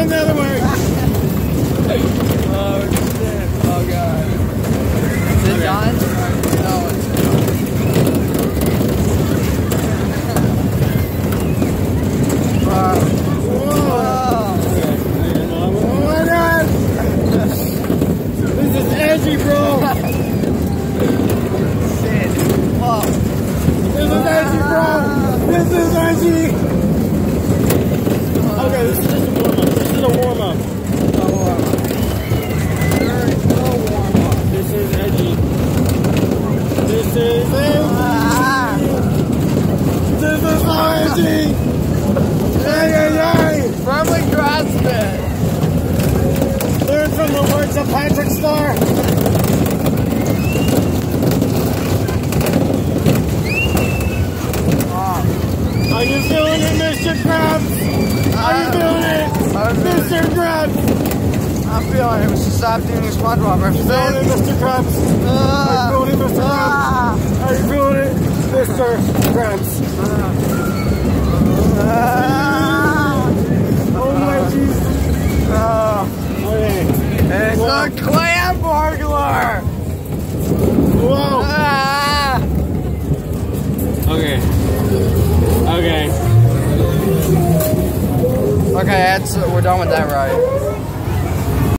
going the other way. oh, shit. Oh, God. Is it okay. This is Angie! bro! This is edgy, bro! Patrick Star. Wow. Ah. Are you feeling it, Mr. Krabs? Are uh, you feeling it? I'm Mr. Krabs! I'm feeling it. Mr. Stop squad. I'm feeling it, Mr. Krabs. Are you feeling it, Mr. Krabs? Are you feeling it, Mr. Krabs? Uh, uh, clam burglar! Whoa! Ah. Okay. Okay. Okay, that's, we're done with that ride.